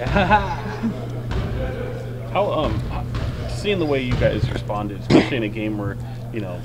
How um, seeing the way you guys responded, especially in a game where you know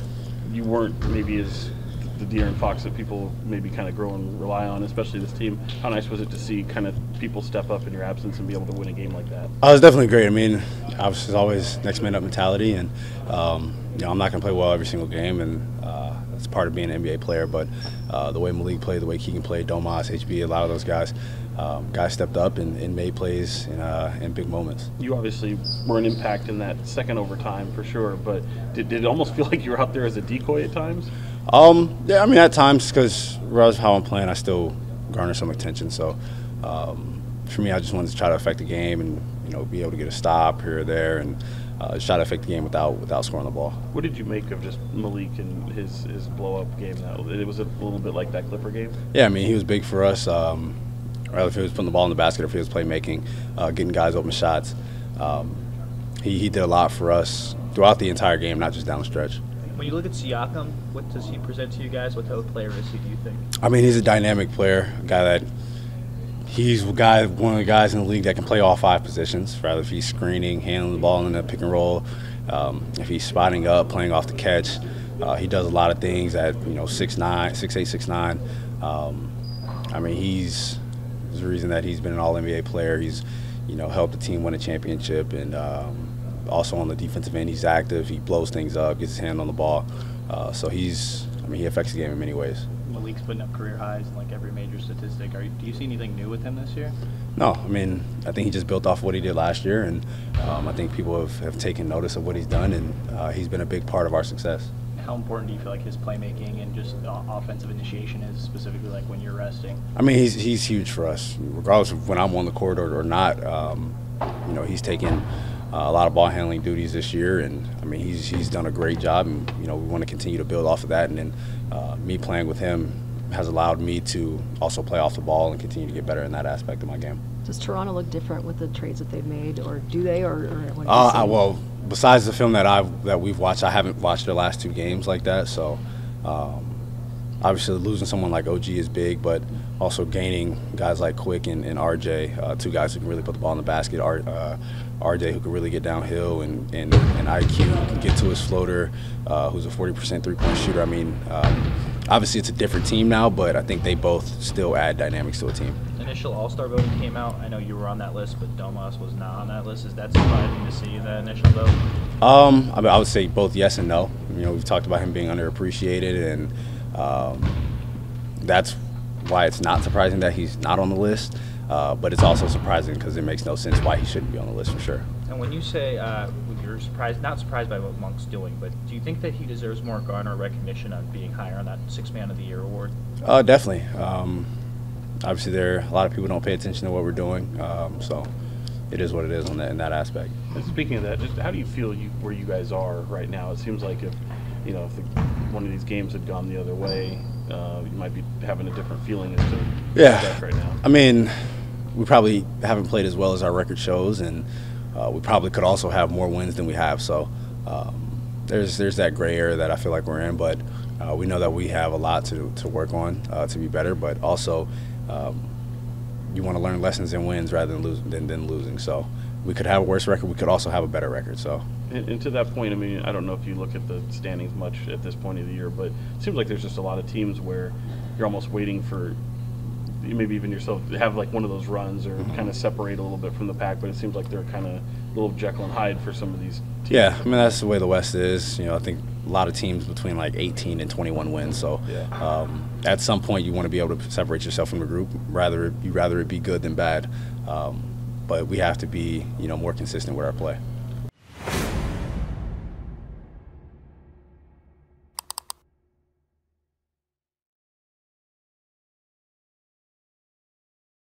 you weren't maybe as the De'Aaron Fox that people maybe kind of grow and rely on, especially this team. How nice was it to see kind of people step up in your absence and be able to win a game like that? Oh, it was definitely great. I mean, obviously, it's always next man up mentality, and um, you know, I'm not going to play well every single game, and uh, that's part of being an NBA player. But uh, the way Malik played, the way Keegan played, Domas, HB, a lot of those guys, um, guys stepped up and, and made plays in, uh, in big moments. You obviously were an impact in that second overtime for sure, but did, did it almost feel like you were out there as a decoy at times? Um, yeah, I mean, at times, because regardless of how I'm playing, I still garner some attention. So um, for me, I just wanted to try to affect the game and you know be able to get a stop here or there and uh, just try to affect the game without without scoring the ball. What did you make of just Malik and his his blow up game? That it was a little bit like that Clipper game. Yeah, I mean, he was big for us. Um, rather if he was putting the ball in the basket or if he was playmaking, uh, getting guys open shots. Um, he, he did a lot for us throughout the entire game, not just down the stretch. When you look at Siakam, what does he present to you guys? What type of player is he? Do you think? I mean, he's a dynamic player, a guy that he's a guy, one of the guys in the league that can play all five positions. Rather if he's screening, handling the ball in the pick and roll, um, if he's spotting up, playing off the catch, uh, he does a lot of things at you know six nine, six eight, six nine. Um, I mean, he's there's reason that he's been an All NBA player. He's you know helped the team win a championship and. Um, also on the defensive end, he's active. He blows things up, gets his hand on the ball. Uh, so he's, I mean, he affects the game in many ways. Malik's putting up career highs in like every major statistic. You, do you see anything new with him this year? No, I mean, I think he just built off what he did last year, and um, I think people have, have taken notice of what he's done, and uh, he's been a big part of our success. How important do you feel like his playmaking and just offensive initiation is, specifically like when you're resting? I mean, he's he's huge for us, regardless of when I'm on the court or, or not. Um, you know, he's taken uh, a lot of ball handling duties this year, and I mean he's he's done a great job, and you know we want to continue to build off of that. And then uh, me playing with him has allowed me to also play off the ball and continue to get better in that aspect of my game. Does Toronto look different with the trades that they've made, or do they, or, or uh, I, well, besides the film that I've that we've watched, I haven't watched their last two games like that, so. Um, obviously, losing someone like OG is big, but also gaining guys like Quick and, and RJ, uh, two guys who can really put the ball in the basket. uh, RJ who can really get downhill and, and, and IQ can get to his floater, uh, who's a 40% three-point shooter. I mean, um, obviously it's a different team now, but I think they both still add dynamics to a team. Initial All-Star voting came out. I know you were on that list, but Domas was not on that list. Is that surprising to see that initial vote? Um, I, mean, I would say both yes and no. You know, we've talked about him being underappreciated, and um, that's why it's not surprising that he's not on the list. Uh, but it's also surprising because it makes no sense why he shouldn't be on the list for sure. And when you say uh, you're surprised, not surprised by what Monk's doing, but do you think that he deserves more garner recognition on being higher on that Six Man of the Year award? Uh, definitely. Um, obviously, there a lot of people don't pay attention to what we're doing, um, so it is what it is on that, in that aspect. And speaking of that, just how do you feel you, where you guys are right now? It seems like if you know if the, one of these games had gone the other way, uh, you might be having a different feeling as to yeah. right now. I mean, we probably haven't played as well as our record shows, and uh, we probably could also have more wins than we have. So um, there's there's that gray area that I feel like we're in, but uh, we know that we have a lot to to work on uh, to be better. But also, um, you want to learn lessons and wins rather than losing than, than losing. So we could have a worse record. We could also have a better record. So. And, and, to that point, I mean, I don't know if you look at the standings much at this point of the year, but it seems like there's just a lot of teams where you're almost waiting for maybe even yourself have like one of those runs or mm-hmm. kind of separate a little bit from the pack. But it seems like they're kind of a little Jekyll and Hyde for some of these. teams. Yeah, I mean that's the way the West is. You know, I think a lot of teams between like 18 and 21 wins. So yeah. um, at some point you want to be able to separate yourself from the group. Rather you rather it be good than bad. Um, but we have to be you know more consistent with our play.